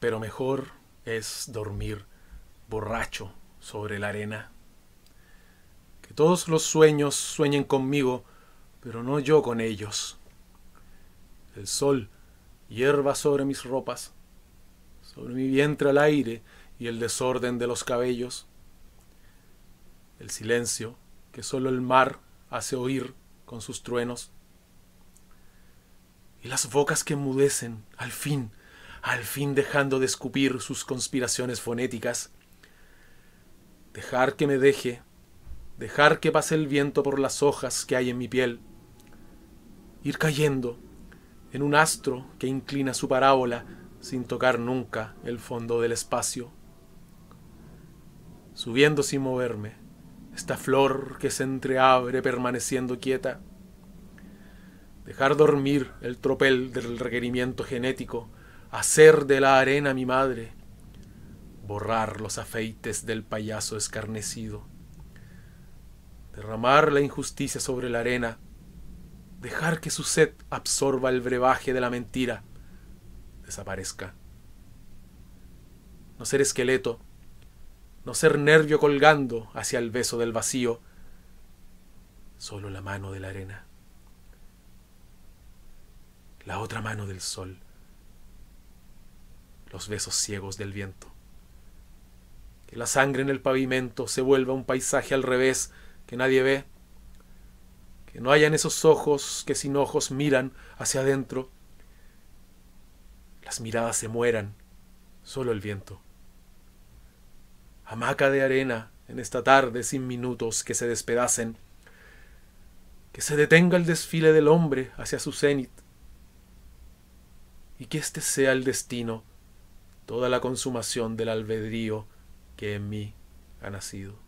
pero mejor es dormir borracho sobre la arena. Que todos los sueños sueñen conmigo, pero no yo con ellos. El sol hierva sobre mis ropas, sobre mi vientre al aire y el desorden de los cabellos. El silencio que solo el mar hace oír con sus truenos. Y las bocas que enmudecen, al fin, al fin dejando de escupir sus conspiraciones fonéticas. Dejar que me deje, dejar que pase el viento por las hojas que hay en mi piel. Ir cayendo en un astro que inclina su parábola sin tocar nunca el fondo del espacio. Subiendo sin moverme, esta flor que se entreabre permaneciendo quieta. Dejar dormir el tropel del requerimiento genético, hacer de la arena mi madre, borrar los afeites del payaso escarnecido, derramar la injusticia sobre la arena, dejar que su sed absorba el brebaje de la mentira, desaparezca. No ser esqueleto, no ser nervio colgando hacia el beso del vacío, solo la mano de la arena, la otra mano del sol, los besos ciegos del viento. Que la sangre en el pavimento se vuelva un paisaje al revés que nadie ve, que no hayan esos ojos que sin ojos miran hacia adentro, las miradas se mueran, solo el viento. Hamaca de arena en esta tarde sin minutos que se despedacen, que se detenga el desfile del hombre hacia su cenit, y que este sea el destino, toda la consumación del albedrío que en mí ha nacido.